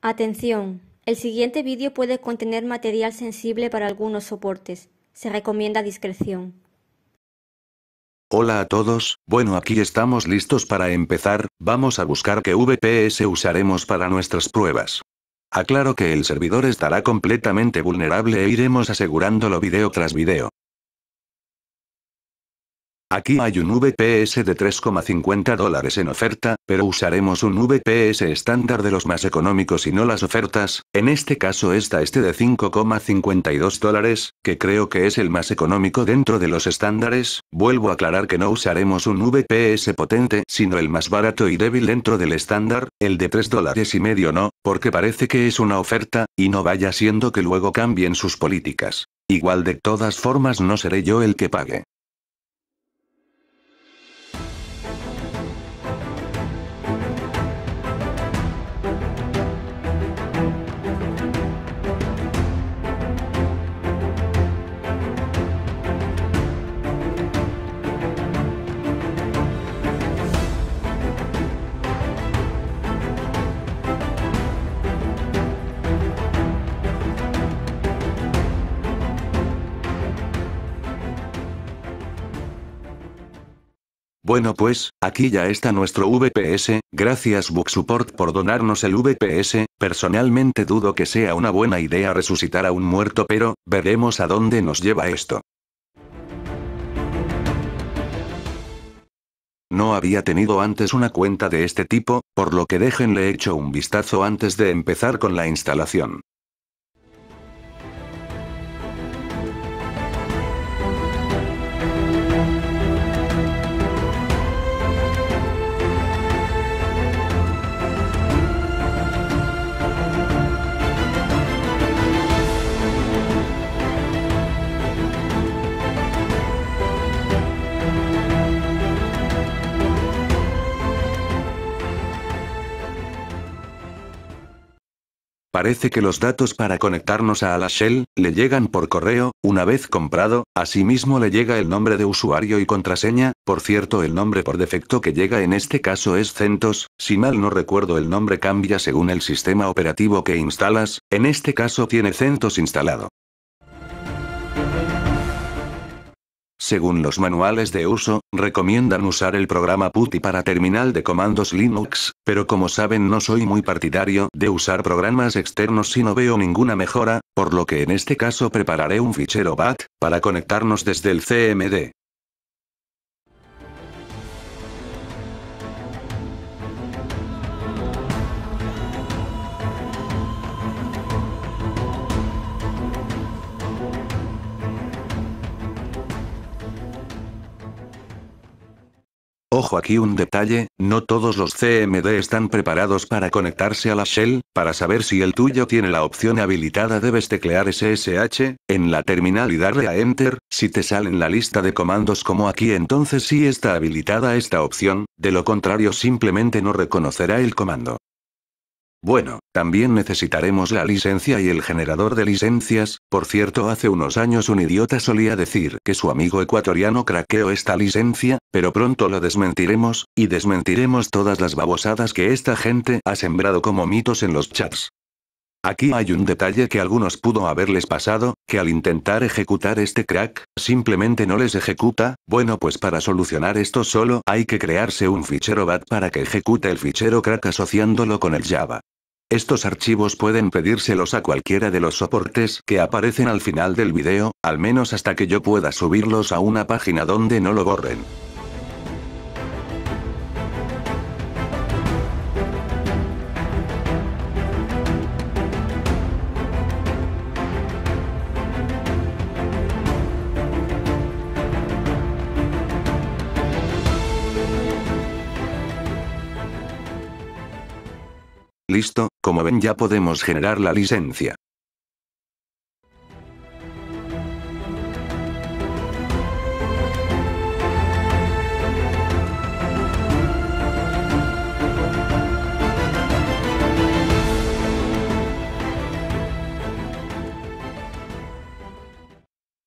Atención, el siguiente vídeo puede contener material sensible para algunos soportes. Se recomienda discreción. Hola a todos, bueno aquí estamos listos para empezar, vamos a buscar qué VPS usaremos para nuestras pruebas. Aclaro que el servidor estará completamente vulnerable e iremos asegurándolo video tras video. Aquí hay un VPS de 3,50 dólares en oferta, pero usaremos un VPS estándar de los más económicos y no las ofertas, en este caso está este de 5,52 dólares, que creo que es el más económico dentro de los estándares, vuelvo a aclarar que no usaremos un VPS potente sino el más barato y débil dentro del estándar, el de 3 dólares y medio no, porque parece que es una oferta, y no vaya siendo que luego cambien sus políticas. Igual de todas formas no seré yo el que pague. Bueno pues, aquí ya está nuestro VPS, gracias BookSupport por donarnos el VPS, personalmente dudo que sea una buena idea resucitar a un muerto pero, veremos a dónde nos lleva esto. No había tenido antes una cuenta de este tipo, por lo que déjenle hecho un vistazo antes de empezar con la instalación. Parece que los datos para conectarnos a la Shell, le llegan por correo, una vez comprado, asimismo le llega el nombre de usuario y contraseña, por cierto el nombre por defecto que llega en este caso es CentOS, si mal no recuerdo el nombre cambia según el sistema operativo que instalas, en este caso tiene CentOS instalado. Según los manuales de uso, recomiendan usar el programa PuTTY para terminal de comandos Linux, pero como saben no soy muy partidario de usar programas externos si no veo ninguna mejora, por lo que en este caso prepararé un fichero BAT, para conectarnos desde el CMD. Ojo aquí un detalle, no todos los CMD están preparados para conectarse a la Shell, para saber si el tuyo tiene la opción habilitada debes teclear SSH, en la terminal y darle a Enter, si te sale en la lista de comandos como aquí entonces sí está habilitada esta opción, de lo contrario simplemente no reconocerá el comando. Bueno, también necesitaremos la licencia y el generador de licencias, por cierto hace unos años un idiota solía decir que su amigo ecuatoriano craqueó esta licencia, pero pronto lo desmentiremos, y desmentiremos todas las babosadas que esta gente ha sembrado como mitos en los chats. Aquí hay un detalle que algunos pudo haberles pasado, que al intentar ejecutar este crack, simplemente no les ejecuta, bueno pues para solucionar esto solo hay que crearse un fichero BAT para que ejecute el fichero crack asociándolo con el Java. Estos archivos pueden pedírselos a cualquiera de los soportes que aparecen al final del video, al menos hasta que yo pueda subirlos a una página donde no lo borren. Listo, como ven ya podemos generar la licencia.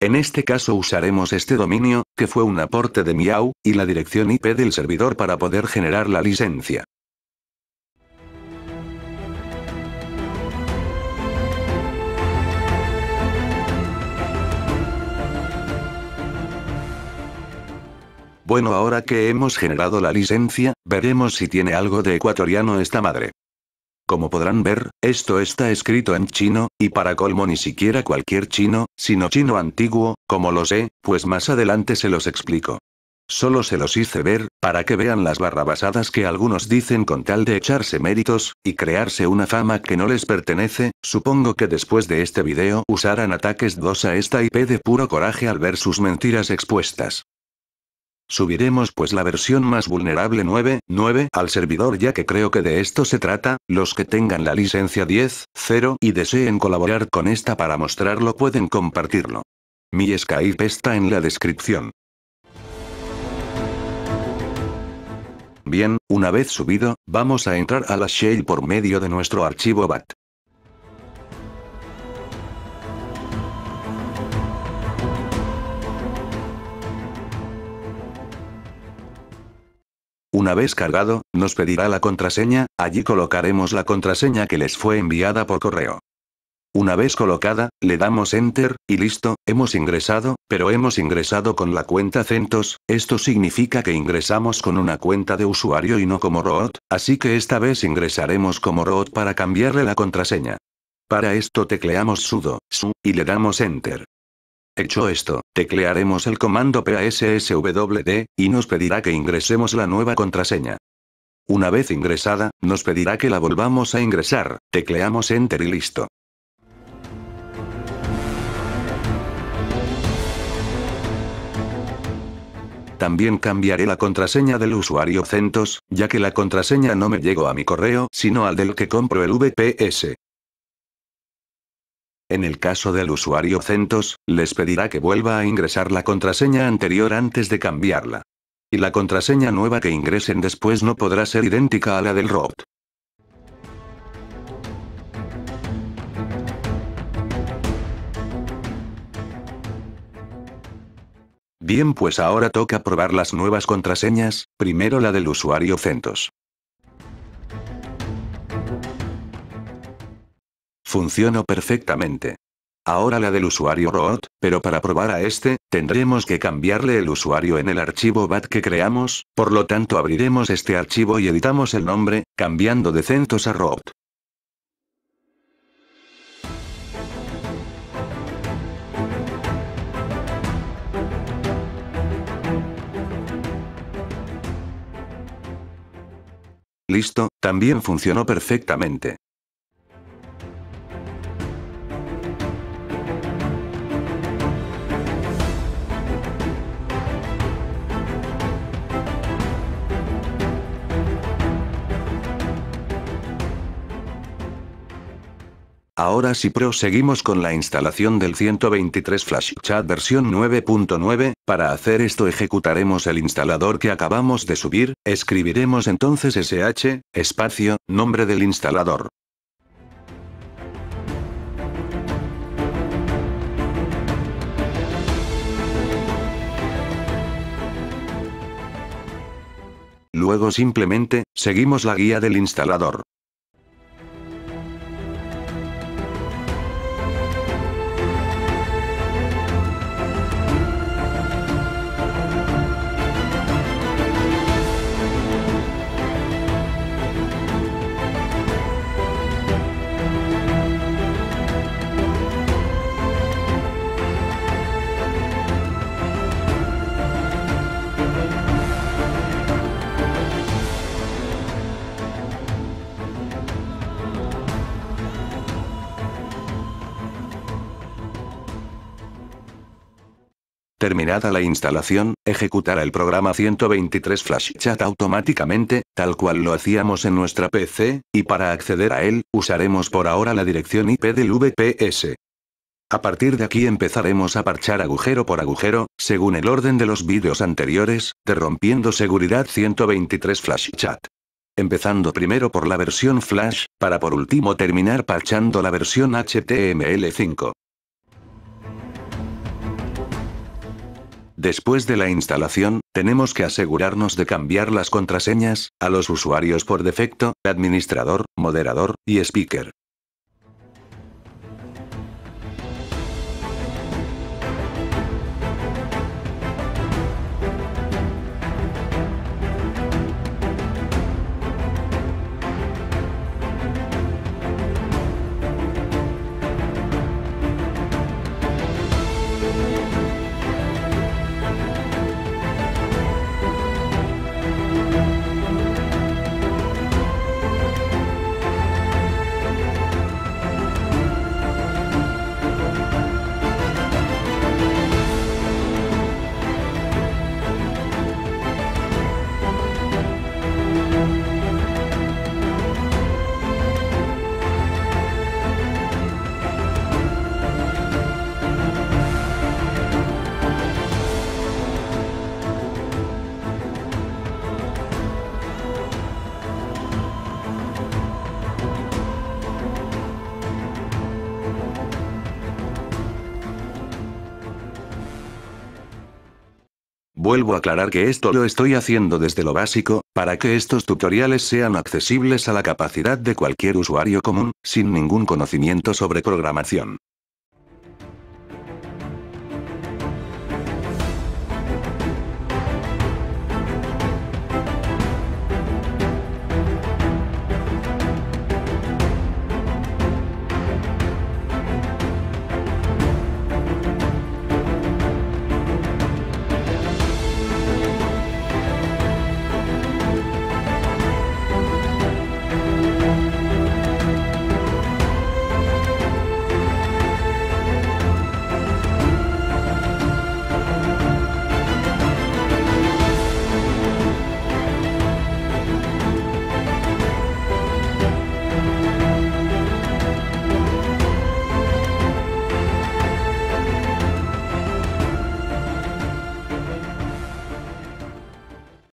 En este caso usaremos este dominio, que fue un aporte de Miau, y la dirección IP del servidor para poder generar la licencia. Bueno ahora que hemos generado la licencia, veremos si tiene algo de ecuatoriano esta madre. Como podrán ver, esto está escrito en chino, y para colmo ni siquiera cualquier chino, sino chino antiguo, como lo sé, pues más adelante se los explico. Solo se los hice ver, para que vean las barrabasadas que algunos dicen con tal de echarse méritos, y crearse una fama que no les pertenece, supongo que después de este video usarán ataques 2 a esta IP de puro coraje al ver sus mentiras expuestas. Subiremos pues la versión más vulnerable 9.9 al servidor ya que creo que de esto se trata, los que tengan la licencia 10.0 y deseen colaborar con esta para mostrarlo pueden compartirlo. Mi Skype está en la descripción. Bien, una vez subido, vamos a entrar a la shell por medio de nuestro archivo BAT. Una vez cargado, nos pedirá la contraseña, allí colocaremos la contraseña que les fue enviada por correo. Una vez colocada, le damos Enter, y listo, hemos ingresado, pero hemos ingresado con la cuenta CentOS, esto significa que ingresamos con una cuenta de usuario y no como root, así que esta vez ingresaremos como root para cambiarle la contraseña. Para esto tecleamos sudo, su, y le damos Enter. Hecho esto, teclearemos el comando PASSWD, y nos pedirá que ingresemos la nueva contraseña. Una vez ingresada, nos pedirá que la volvamos a ingresar, tecleamos Enter y listo. También cambiaré la contraseña del usuario CentOS, ya que la contraseña no me llegó a mi correo, sino al del que compro el VPS. En el caso del usuario CentOS, les pedirá que vuelva a ingresar la contraseña anterior antes de cambiarla. Y la contraseña nueva que ingresen después no podrá ser idéntica a la del root. Bien pues ahora toca probar las nuevas contraseñas, primero la del usuario CentOS. Funcionó perfectamente. Ahora la del usuario root, pero para probar a este, tendremos que cambiarle el usuario en el archivo BAT que creamos, por lo tanto abriremos este archivo y editamos el nombre, cambiando de CentOS a root. Listo, también funcionó perfectamente. Ahora sí proseguimos con la instalación del 123 Flash Chat versión 9.9, para hacer esto ejecutaremos el instalador que acabamos de subir, escribiremos entonces sh, espacio, nombre del instalador. Luego simplemente, seguimos la guía del instalador. Terminada la instalación, ejecutará el programa 123 Flash Chat automáticamente, tal cual lo hacíamos en nuestra PC, y para acceder a él, usaremos por ahora la dirección IP del VPS. A partir de aquí empezaremos a parchar agujero por agujero, según el orden de los vídeos anteriores, de rompiendo seguridad 123 Flash Chat. Empezando primero por la versión Flash, para por último terminar parchando la versión HTML5. Después de la instalación, tenemos que asegurarnos de cambiar las contraseñas, a los usuarios por defecto, administrador, moderador, y speaker. Vuelvo a aclarar que esto lo estoy haciendo desde lo básico, para que estos tutoriales sean accesibles a la capacidad de cualquier usuario común, sin ningún conocimiento sobre programación.